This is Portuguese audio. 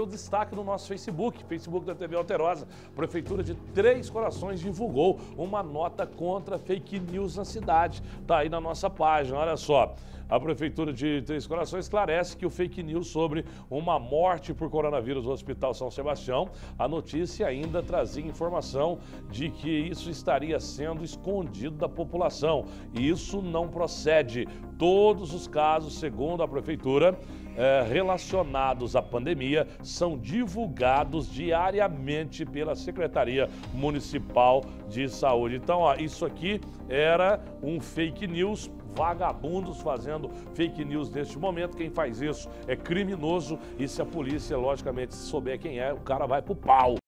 O destaque no nosso Facebook, Facebook da TV Alterosa. Prefeitura de Três Corações divulgou uma nota contra fake news na cidade. Tá aí na nossa página, olha só. A Prefeitura de Três Corações esclarece que o fake news sobre uma morte por coronavírus no Hospital São Sebastião, a notícia ainda trazia informação de que isso estaria sendo escondido da população. E isso não procede. Todos os casos, segundo a Prefeitura, eh, relacionados à pandemia são divulgados diariamente pela Secretaria Municipal de Saúde. Então, ó, isso aqui era um fake news vagabundos fazendo fake news neste momento. Quem faz isso é criminoso e se a polícia, logicamente, souber quem é, o cara vai pro pau.